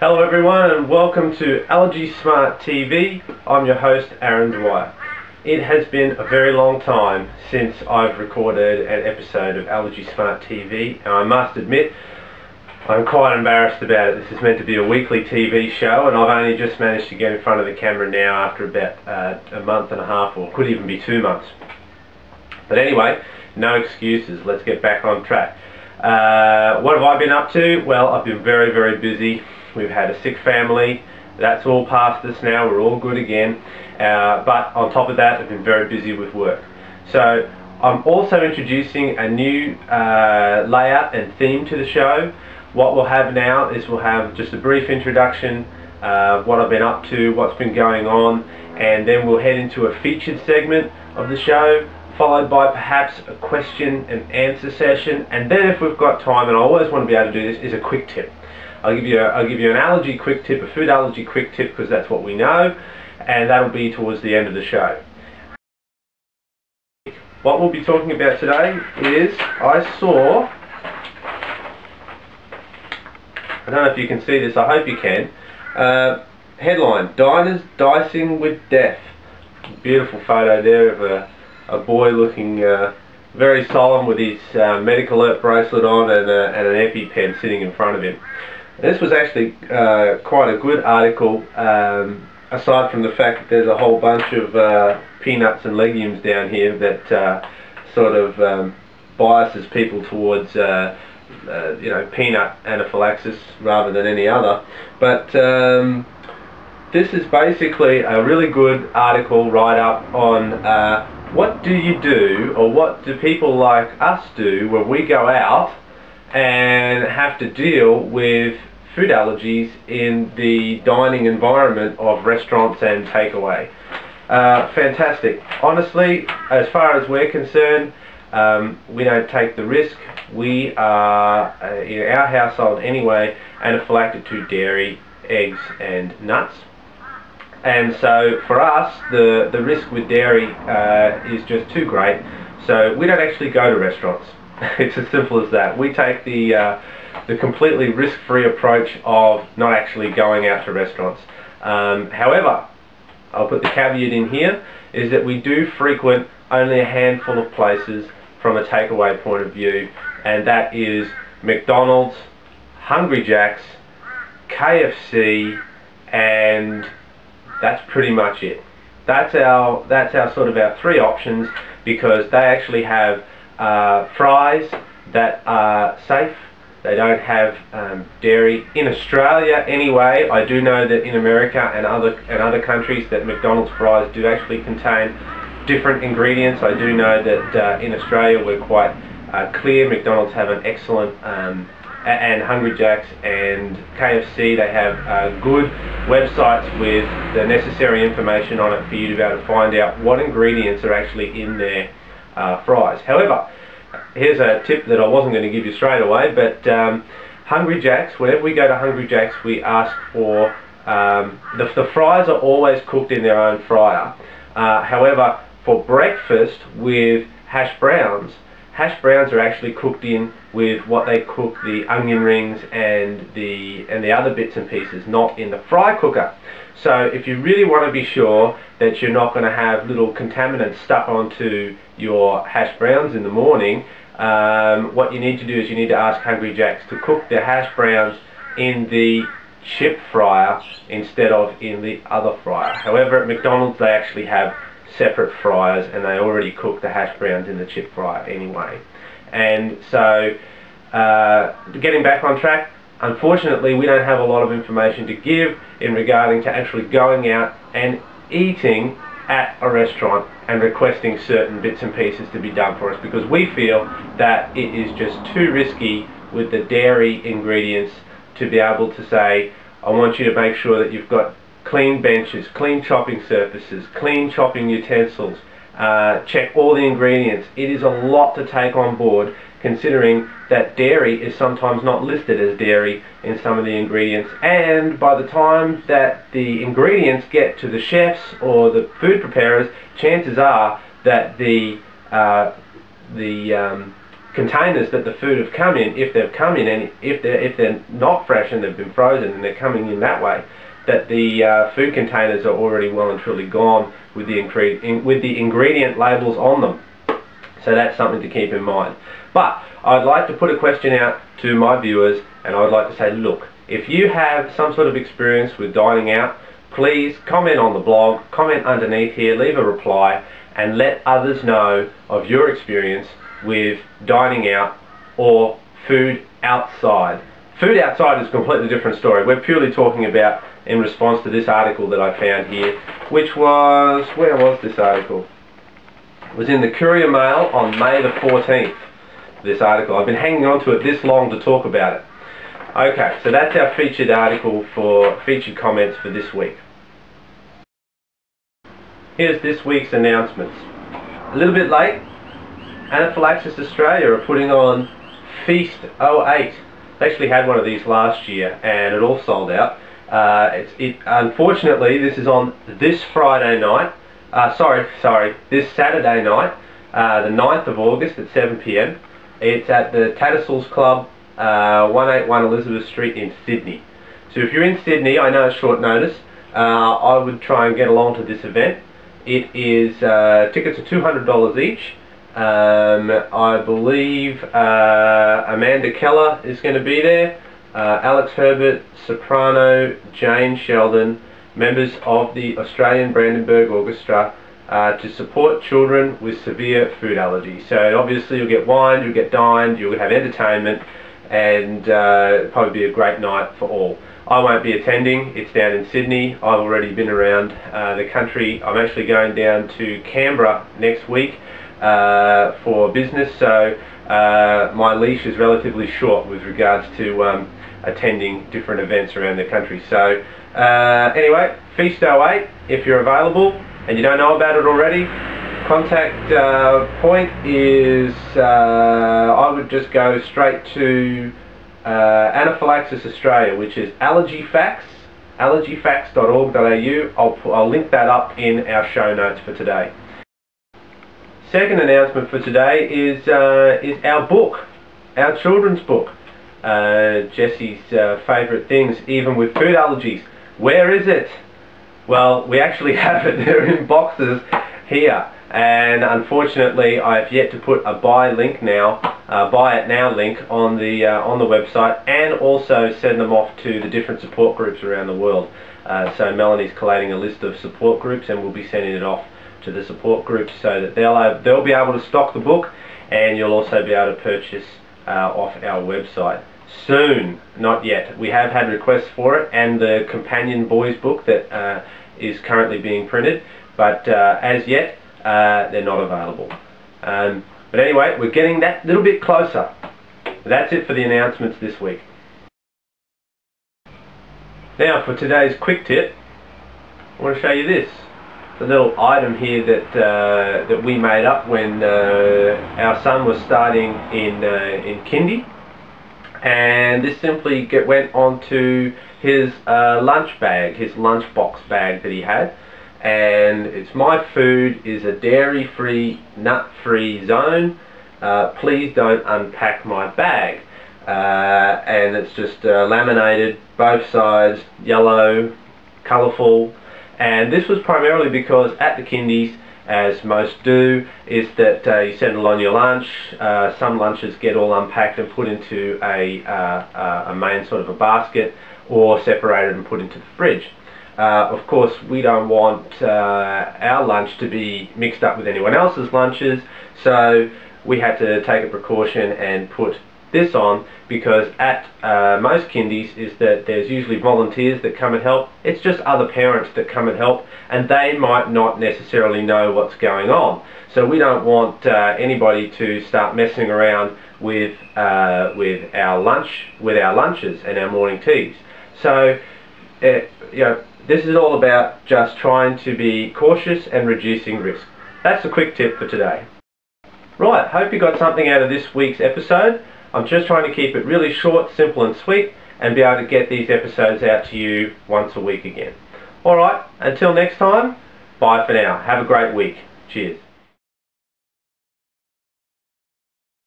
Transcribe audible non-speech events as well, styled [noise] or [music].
Hello everyone and welcome to Allergy Smart TV. I'm your host Aaron Dwyer. It has been a very long time since I've recorded an episode of Allergy Smart TV and I must admit I'm quite embarrassed about it. This is meant to be a weekly TV show and I've only just managed to get in front of the camera now after about uh, a month and a half or could even be two months. But anyway, no excuses. Let's get back on track. Uh, what have I been up to? Well, I've been very, very busy. We've had a sick family. That's all past us now. We're all good again. Uh, but on top of that, I've been very busy with work. So I'm also introducing a new uh, layout and theme to the show. What we'll have now is we'll have just a brief introduction of what I've been up to, what's been going on, and then we'll head into a featured segment of the show followed by perhaps a question and answer session and then if we've got time and I always want to be able to do this is a quick tip I'll give you a, I'll give you an allergy quick tip, a food allergy quick tip because that's what we know, and that'll be towards the end of the show. What we'll be talking about today is I saw. I don't know if you can see this. I hope you can. Uh, headline: Diners dicing with death. Beautiful photo there of a, a boy looking. Uh, very solemn with his uh, medical alert bracelet on and, uh, and an EpiPen sitting in front of him. This was actually uh, quite a good article, um, aside from the fact that there's a whole bunch of uh, peanuts and legumes down here that uh, sort of um, biases people towards uh, you know peanut anaphylaxis rather than any other. But um, this is basically a really good article write-up on uh, what do you do or what do people like us do when we go out and have to deal with food allergies in the dining environment of restaurants and takeaway. Uh, fantastic. Honestly, as far as we're concerned, um, we don't take the risk. We are, uh, in our household anyway, anaphylactic to dairy, eggs and nuts. And so for us, the, the risk with dairy uh, is just too great. So we don't actually go to restaurants. [laughs] it's as simple as that. We take the uh, the completely risk-free approach of not actually going out to restaurants. Um, however, I'll put the caveat in here, is that we do frequent only a handful of places from a takeaway point of view, and that is McDonald's, Hungry Jack's, KFC, and that's pretty much it. That's our that's our sort of our three options because they actually have uh, fries that are safe they don't have um, dairy in Australia anyway. I do know that in America and other and other countries that McDonald's fries do actually contain different ingredients. I do know that uh, in Australia we're quite uh, clear. McDonald's have an excellent um, and Hungry Jack's and KFC they have uh, good websites with the necessary information on it for you to be able to find out what ingredients are actually in their uh, fries. However, here's a tip that I wasn't going to give you straight away, but um, Hungry Jack's, whenever we go to Hungry Jack's, we ask for, um, the, the fries are always cooked in their own fryer. Uh, however, for breakfast with hash browns, hash browns are actually cooked in with what they cook the onion rings and the and the other bits and pieces, not in the fry cooker. So if you really want to be sure that you're not going to have little contaminants stuck onto your hash browns in the morning, um, what you need to do is you need to ask Hungry Jacks to cook the hash browns in the chip fryer instead of in the other fryer. However, at McDonald's they actually have separate fryers and they already cook the hash browns in the chip fryer anyway. And so, uh, getting back on track, unfortunately we don't have a lot of information to give in regarding to actually going out and eating at a restaurant and requesting certain bits and pieces to be done for us because we feel that it is just too risky with the dairy ingredients to be able to say I want you to make sure that you've got clean benches, clean chopping surfaces, clean chopping utensils, uh, check all the ingredients. It is a lot to take on board considering that dairy is sometimes not listed as dairy in some of the ingredients and by the time that the ingredients get to the chefs or the food preparers chances are that the uh, the um, containers that the food have come in, if they've come in and if they're, if they're not fresh and they've been frozen and they're coming in that way, that the uh, food containers are already well and truly gone with the, in, with the ingredient labels on them. So that's something to keep in mind. But I'd like to put a question out to my viewers and I would like to say, look, if you have some sort of experience with dining out, please comment on the blog, comment underneath here, leave a reply and let others know of your experience with dining out or food outside. Food outside is a completely different story. We're purely talking about in response to this article that I found here, which was, where was this article? It was in the Courier Mail on May the 14th, this article. I've been hanging on to it this long to talk about it. Okay, so that's our featured article for featured comments for this week. Here's this week's announcements. A little bit late, Anaphylaxis Australia are putting on Feast 08. They actually had one of these last year and it all sold out. Uh, it, unfortunately, this is on this Friday night. Uh, sorry, sorry, this Saturday night, uh, the 9th of August at 7 p.m. It's at the Tattersalls Club, uh, 181 Elizabeth Street in Sydney. So if you're in Sydney, I know it's short notice, uh, I would try and get along to this event. It is, tickets are $200 each. Um, I believe Amanda Keller is going to be there uh, Alex Herbert, soprano, Jane Sheldon, members of the Australian Brandenburg Orchestra uh, to support children with severe food allergies. So obviously you'll get wine, you'll get dined, you'll have entertainment and uh, probably be a great night for all. I won't be attending, it's down in Sydney. I've already been around uh, the country. I'm actually going down to Canberra next week uh, for business so uh, my leash is relatively short with regards to um, attending different events around the country. So uh, anyway, Feast 08, if you're available and you don't know about it already, contact uh, point is, uh, I would just go straight to uh, Anaphylaxis Australia, which is Allergy Facts, allergyfacts.org.au. I'll, I'll link that up in our show notes for today. Second announcement for today is, uh, is our book, our children's book uh, Jesse's uh, favourite things, even with food allergies. Where is it? Well, we actually [laughs] have it. They're in boxes here. And unfortunately, I've yet to put a buy link now, uh, buy it now link on the uh, on the website, and also send them off to the different support groups around the world. Uh, so Melanie's collating a list of support groups, and we'll be sending it off to the support groups so that they'll they'll be able to stock the book, and you'll also be able to purchase uh, off our website. Soon, not yet. We have had requests for it and the companion boys book that uh, is currently being printed, but uh, as yet uh, they're not available. Um, but anyway, we're getting that little bit closer. That's it for the announcements this week. Now for today's quick tip, I want to show you this. The little item here that uh, that we made up when uh, our son was starting in uh, in kindy. And this simply get, went onto his uh, lunch bag, his lunchbox bag that he had. And it's my food is a dairy free nut free zone please don't unpack my bag. Uh, and it's just uh, laminated both sides yellow colourful and this was primarily because at the kindies as most do, is that uh, you send it on your lunch. Uh, some lunches get all unpacked and put into a, uh, uh a main sort of a basket or separated and put into the fridge. Uh, of course, we don't want uh, our lunch to be mixed up with anyone else's lunches, so we had to take a precaution and put this on because at uh, most kindies is that there's usually volunteers that come and help. It's just other parents that come and help and they might not necessarily know what's going on. So we don't want uh, anybody to start messing around with uh, with our lunch, with our lunches and our morning teas. So uh, you know, this is all about just trying to be cautious and reducing risk. That's a quick tip for today. Right, hope you got something out of this week's episode. I'm just trying to keep it really short, simple and sweet and be able to get these episodes out to you once a week again. Alright, until next time, bye for now. Have a great week. Cheers.